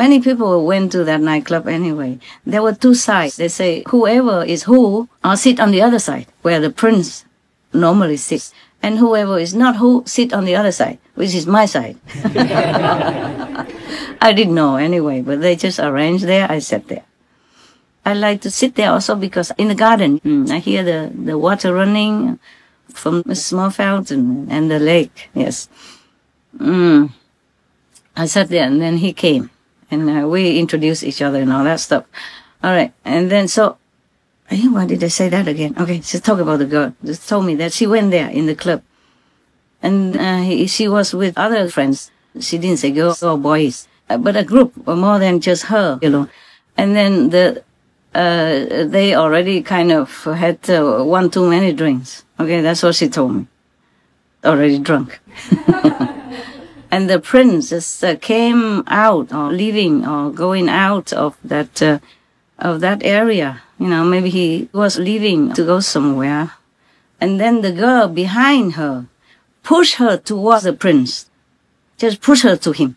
Many people went to that nightclub anyway. There were two sides. They say whoever is who, I'll sit on the other side, where the prince normally sits. And whoever is not who, sit on the other side, which is my side. I didn't know anyway, but they just arranged there. I sat there. I like to sit there also because in the garden, mm, I hear the, the water running from a small fountain and the lake. Yes. Mm. I sat there and then he came and uh, we introduced each other and all that stuff. All right. And then so, hey, why did I say that again? Okay. Just talk about the girl. Just told me that she went there in the club and uh, he, she was with other friends. She didn't say girls or boys, uh, but a group more than just her, you know. And then the uh, they already kind of had uh, one too many drinks. Okay, that's what she told me. Already drunk. and the prince just uh, came out or leaving or going out of that uh, of that area. You know, maybe he was leaving to go somewhere. And then the girl behind her pushed her towards the prince. Just push her to him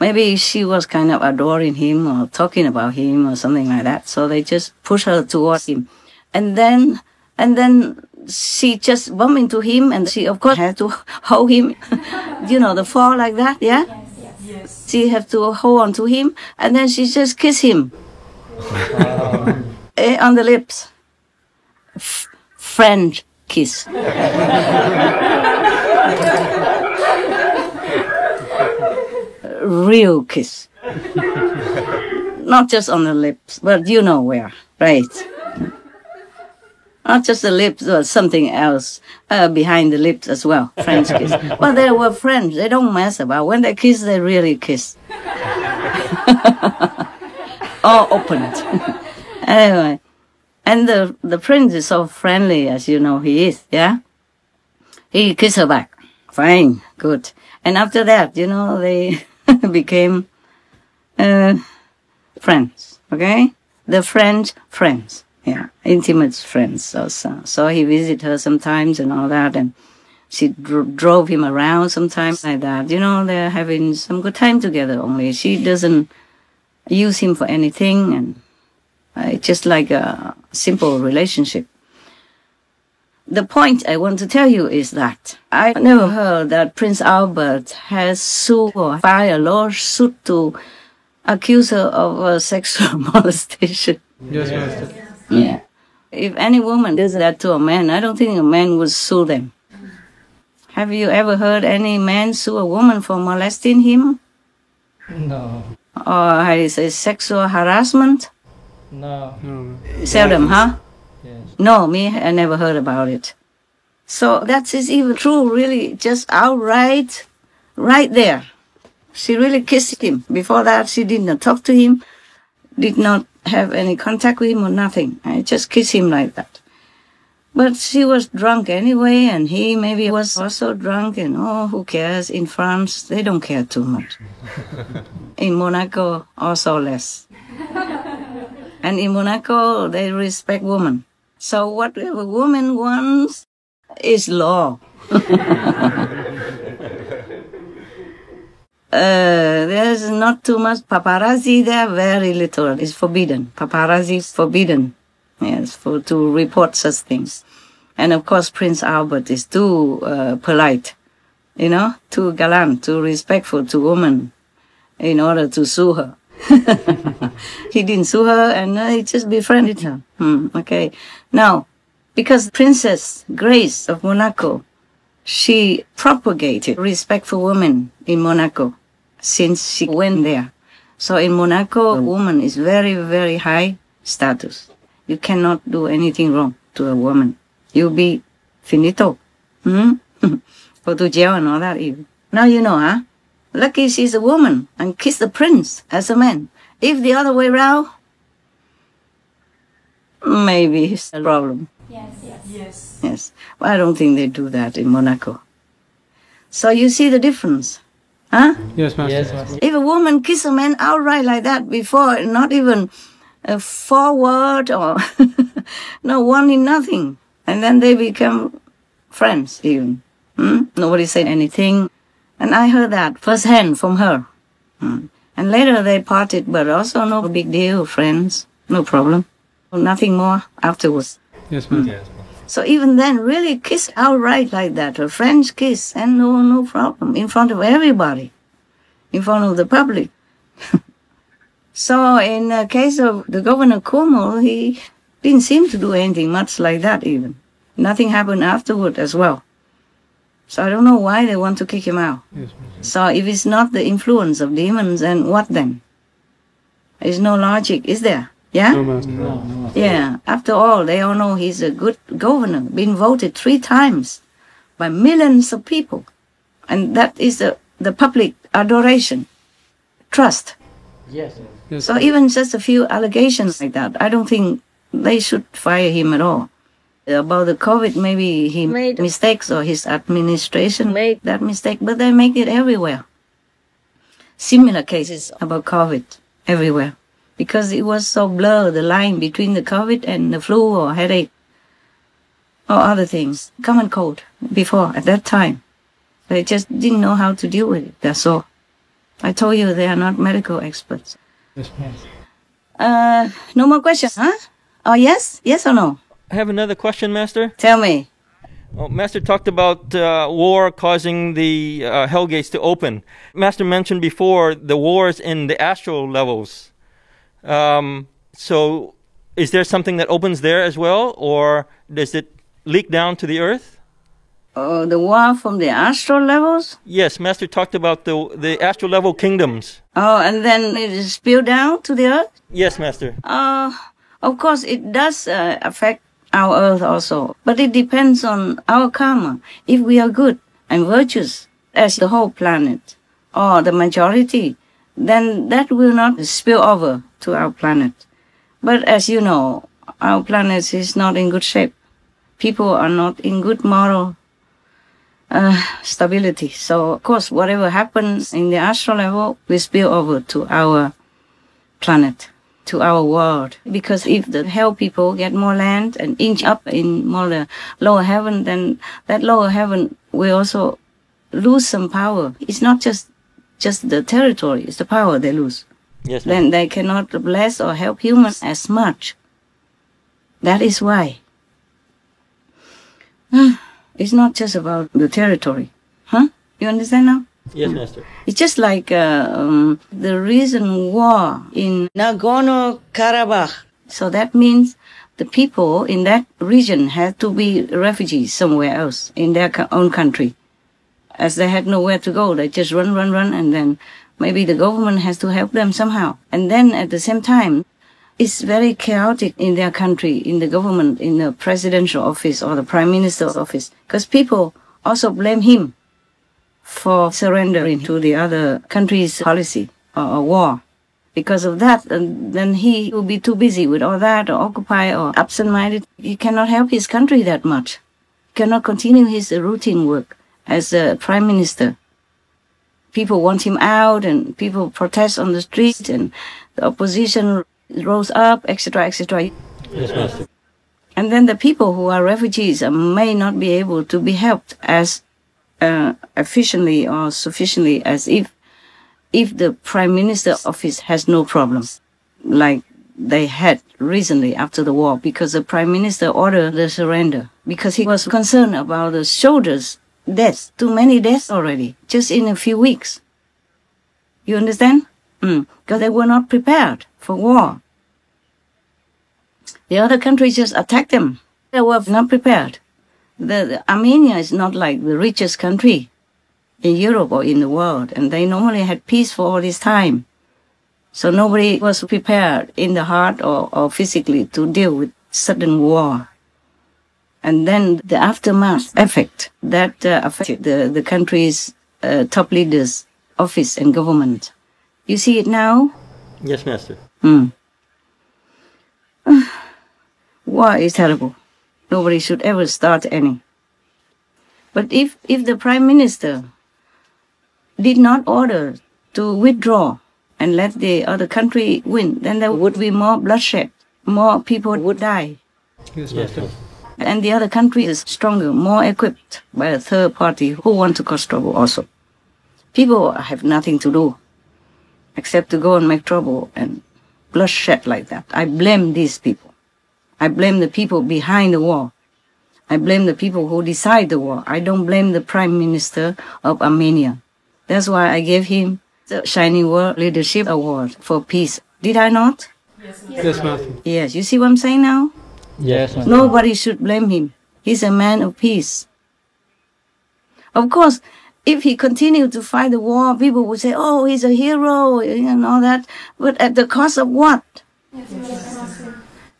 maybe she was kind of adoring him or talking about him or something like that. So they just push her towards him. And then, and then she just bumped into him and she of course had to hold him, you know, the fall like that. Yeah. Yes, yes. She had to hold on to him and then she just kissed him eh, on the lips. F- French kiss. real kiss. Not just on the lips, but you know where, right? Not just the lips, but something else uh, behind the lips as well. French kiss. but they were French. They don't mess about. When they kiss, they really kiss. All opened. anyway, and the the prince is so friendly, as you know he is. Yeah, he kissed her back. Fine, good. And after that, you know, they became uh, friends. Okay, the French friends. Yeah, intimate friends. Also. So he visited her sometimes and all that, and she dro- drove him around sometimes like that. You know, they're having some good time together. Only she doesn't use him for anything, and uh, it's just like a simple relationship. The point I want to tell you is that I never heard that Prince Albert has sued or filed a lawsuit to accuse her of uh, sexual molestation. Yes, Master. Yeah. If any woman does that to a man, I don't think a man would sue them. Have you ever heard any man sue a woman for molesting him? No. Or how do you say sexual harassment? No. no. Seldom, huh? Yes. No, me, I never heard about it. So that is even true, really, just outright, right there. She really kissed him. Before that, she did not talk to him, did not have any contact with him or nothing. I just kiss him like that. But she was drunk anyway, and he maybe was also drunk, and oh, who cares? In France, they don't care too much. in Monaco, also less. and in Monaco, they respect women. So whatever woman wants is law. Uh, there's not too much paparazzi there, very little. It's forbidden. Paparazzi is forbidden. Yes, for to report such things. And of course, Prince Albert is too uh, polite, you know, too gallant, too respectful to women in order to sue her. he didn't sue her and uh, he just befriended her. Hmm, okay. Now, because Princess Grace of Monaco, she propagated respect for women in Monaco since she went there. So in Monaco, a woman is very, very high status. You cannot do anything wrong to a woman. You'll be finito. Hmm? Go to jail and all that even. Now you know, huh? Lucky she's a woman and kiss the prince as a man. If the other way around, maybe it's a problem. Yes, yes. Yes. Yes. But I don't think they do that in Monaco. So you see the difference. Huh? Yes, Master. Yes, Master. If a woman kiss a man outright like that before, not even a forward or no wanting nothing, and then they become friends even. Hmm? Nobody said anything. And I heard that firsthand from her. Hmm. And later they parted, but also no big deal, friends, no problem. Nothing more afterwards. Yes, ma'am. So even then, really kiss outright like that, a French kiss, and no, no problem, in front of everybody, in front of the public. so in the case of the governor Cuomo, he didn't seem to do anything much like that even. Nothing happened afterward as well. So I don't know why they want to kick him out. Yes. So if it's not the influence of demons, then what then? There's no logic, is there? Yeah? No, ma'am. No, no. Yeah, after all, they all know he's a good governor, been voted three times by millions of people. And that is the, the public adoration, trust. Yes. Yes, So even just a few allegations like that, I don't think they should fire him at all. About the COVID, maybe he made mistakes or his administration made that mistake, but they make it everywhere. Similar cases about COVID everywhere because it was so blurred the line between the COVID and the flu or headache or other things, common cold before at that time. They just didn't know how to deal with it. That's all. I told you they are not medical experts. yes, ma'am. Uh, no more questions, huh? Oh, yes? Yes or no? I have another question, Master. Tell me. Well, Master talked about uh, war causing the uh, hell gates to open. Master mentioned before the wars in the astral levels. Um, so, is there something that opens there as well, or does it leak down to the earth? Oh, the war from the astral levels? Yes, Master talked about the the astral level kingdoms. Oh, and then it is spilled down to the earth? Yes, Master. Uh, of course, it does uh, affect our earth also. But it depends on our karma. If we are good and virtuous as the whole planet, or the majority, then that will not spill over to our planet. But as you know, our planet is not in good shape. People are not in good moral uh, stability. So, of course, whatever happens in the astral level will spill over to our planet, to our world. Because if the hell people get more land and inch up in more the lower heaven, then that lower heaven will also lose some power. It's not just just the territory; it's the power they lose. Yes, Then they cannot bless or help humans as much. That is why. It's not just about the territory, huh? You understand now? Yes, Master. It's just like uh, um, the recent war in Nagorno-Karabakh. So that means the people in that region had to be refugees somewhere else in their own country. As they had nowhere to go, they just run, run, run, and then maybe the government has to help them somehow. And then at the same time, it's very chaotic in their country, in the government, in the presidential office or the prime minister's office, because people also blame him for surrendering to the other country's policy or, war. Because of that, then he will be too busy with all that or occupy or absent-minded. He cannot help his country that much. He cannot continue his routine work as a prime minister. People want him out and people protest on the street and the opposition rose up, etc., etc. Yes. And then the people who are refugees may not be able to be helped as uh, efficiently or sufficiently as if if the prime minister office has no problems, like they had recently after the war, because the prime minister ordered the surrender because he was concerned about the soldiers' deaths, too many deaths already, just in a few weeks. You understand? Mm. Because they were not prepared for war. The other countries just attacked them. They were not prepared. The, the Armenia is not like the richest country in Europe or in the world, and they normally had peace for all this time. So nobody was prepared in the heart or, or physically to deal with sudden war. And then the aftermath effect that uh, affected the, the country's uh, top leaders, office and government. You see it now? Yes, Master. Hmm. War is terrible. Nobody should ever start any. But if, if the prime minister did not order to withdraw and let the other country win, then there would be more bloodshed. More people would die. Yes, Yes, Master. Master. And the other country is stronger, more equipped by a third party who want to cause trouble also. People have nothing to do. except to go and make trouble and bloodshed like that. I blame these people. I blame the people behind the war. I blame the people who decide the war. I don't blame the prime minister of Armenia. That's why I gave him the Shining World Leadership Award for peace. Did I not? Yes, Master. Yes. You see what I'm saying now? Yes. Nobody should blame him. He's a man of peace. Of course, if he continued to fight the war, people would say, oh, he's a hero and all that. But at the cost of what?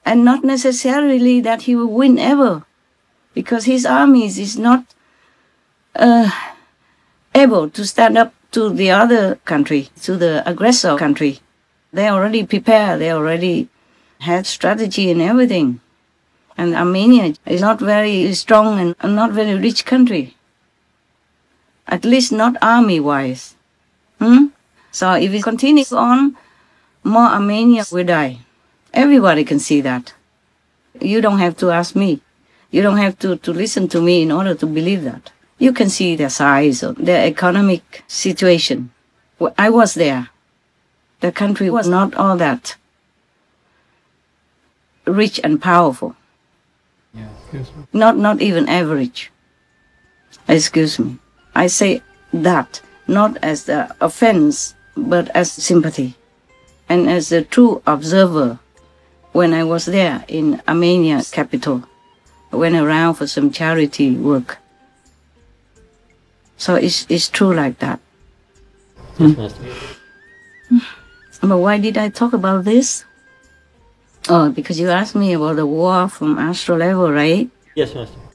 And not necessarily that he will win ever. Because his armies is not uh, able to stand up to the other country, to the aggressor country. They already prepared, they already had strategy and everything. And Armenia is not very strong and not very rich country. At least not army wise. Hmm? So if it continues on, more Armenia will die. Everybody can see that. You don't have to ask me. You don't have to, to listen to me in order to believe that. You can see their size, or their economic situation. I was there. The country was not all that rich and powerful. Yes, Not not even average. Excuse me. I say that not as the offense, but as sympathy, and as a true observer. When I was there in Armenia capital, I went around for some charity work. So it's it's true like that. Yes, Master. Hmm. But why did I talk about this? Oh, because you asked me about the war from astral level, right? Yes, Master.